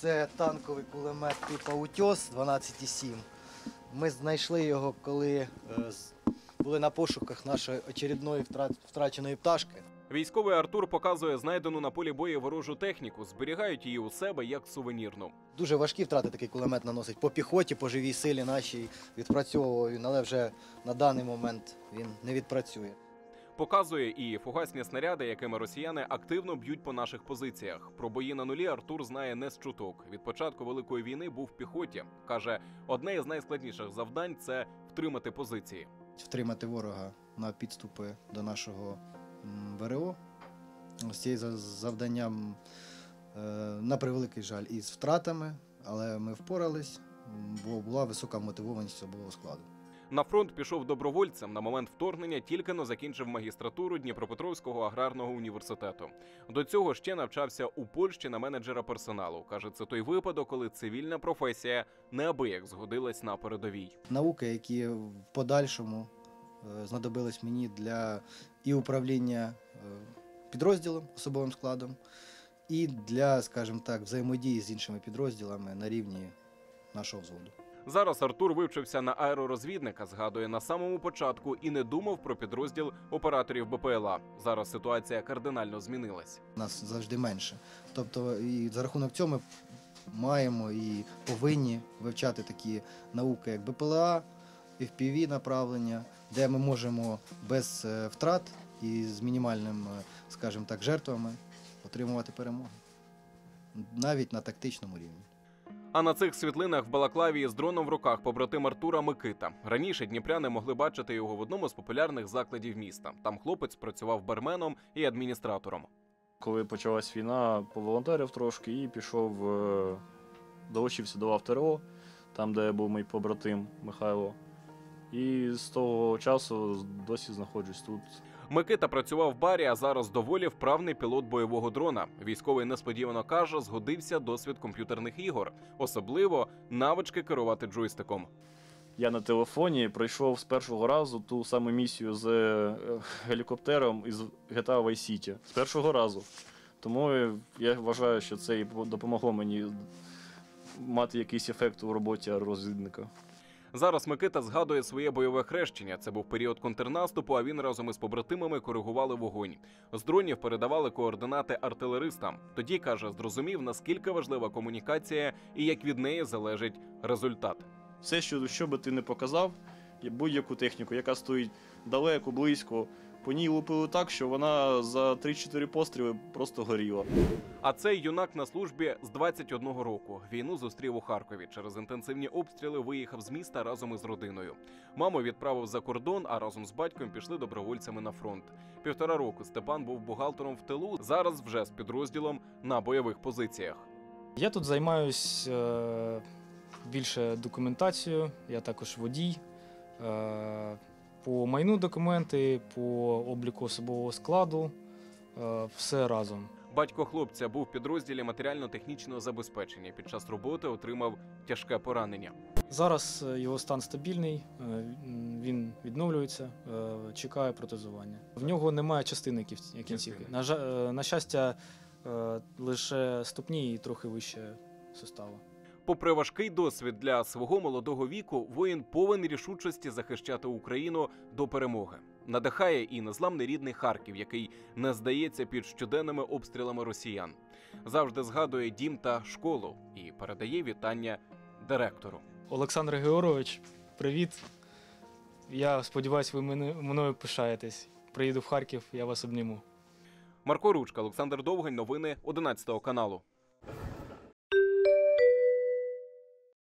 Це танковий кулемет типу Утьос 12,7. Ми знайшли його, коли е, були на пошуках нашої очередної втра- втраченої пташки. Військовий Артур показує знайдену на полі бою ворожу техніку, зберігають її у себе як сувенірну. Дуже важкі втрати такий кулемет наносить по піхоті, по живій силі нашій відпрацьовував він, але вже на даний момент він не відпрацює. Показує і фугасні снаряди, якими росіяни активно б'ють по наших позиціях. Про бої на нулі Артур знає не з чуток. Від початку великої війни був в піхоті. каже, одне із найскладніших завдань це втримати позиції. Втримати ворога на підступи до нашого ВРО. З цією за- завданням, е, на превеликий жаль, із втратами, але ми впорались, бо була висока мотивованість особового складу. На фронт пішов добровольцем на момент вторгнення, тільки но закінчив магістратуру Дніпропетровського аграрного університету. До цього ще навчався у Польщі на менеджера персоналу. каже, це той випадок, коли цивільна професія неабияк згодилась на передовій. Науки, які в подальшому е, знадобились мені для і управління е, підрозділом, особовим складом, і для, скажімо так, взаємодії з іншими підрозділами на рівні нашого взводу. Зараз Артур вивчився на аеророзвідника, згадує на самому початку і не думав про підрозділ операторів БПЛА. Зараз ситуація кардинально змінилась. Нас завжди менше. Тобто, і за рахунок цього ми маємо і повинні вивчати такі науки, як БПЛА, FPV направлення, де ми можемо без е, втрат і з мінімальним, е, скажімо так, жертвами отримувати перемогу. Навіть на тактичному рівні. А на цих світлинах в Балаклаві з дроном в руках побратим Артура Микита. Раніше дніпряни могли бачити його в одному з популярних закладів міста. Там хлопець працював барменом і адміністратором. Коли почалась війна, поволонтерив трошки і пішов, е, долучився до АВТРО, там, де був мій побратим Михайло. І з того часу досі знаходжусь тут. Микита працював в барі, а зараз доволі вправний пілот бойового дрона. Військовий несподівано каже, згодився досвід комп'ютерних ігор, особливо навички керувати джойстиком. Я на телефоні пройшов з першого разу ту саму місію з е, гелікоптером із GTA Vice City. З першого разу. Тому я вважаю, що це і допомогло мені мати якийсь ефект у роботі розвідника. Зараз Микита згадує своє бойове хрещення. Це був період контрнаступу. А він разом із побратимами коригували вогонь. З дронів передавали координати артилеристам. Тоді каже, зрозумів наскільки важлива комунікація і як від неї залежить результат. Все, що, що би ти не показав, будь-яку техніку, яка стоїть далеко, близько, по ній лупили так, що вона за 3-4 постріли просто горіла. А цей юнак на службі з 21 року. Війну зустрів у Харкові. Через інтенсивні обстріли виїхав з міста разом із родиною. Маму відправив за кордон, а разом з батьком пішли добровольцями на фронт. Півтора року Степан був бухгалтером в тилу. Зараз вже з підрозділом на бойових позиціях. Я тут займаюсь е, більше документацією, я також водій. По майну документи, по обліку особового складу, е, все разом. Батько хлопця був в підрозділі матеріально-технічного забезпечення. Під час роботи отримав тяжке поранення. Зараз е, його стан стабільний, е, він відновлюється, чекає протезування. В нього немає частини кінцівки. На, на щастя, лише ступні і трохи вище сустава. Попри важкий досвід для свого молодого віку, воїн повен рішучості захищати Україну до перемоги. Надихає і незламний рідний Харків, який не здається під щоденними обстрілами росіян. Завжди згадує дім та школу і передає вітання директору. Олександр Георгович, привіт. Я сподіваюся, ви мене, мною пишаєтесь. Приїду в Харків, я вас обніму. Марко Ручка, Олександр Довгань, новини 11 каналу.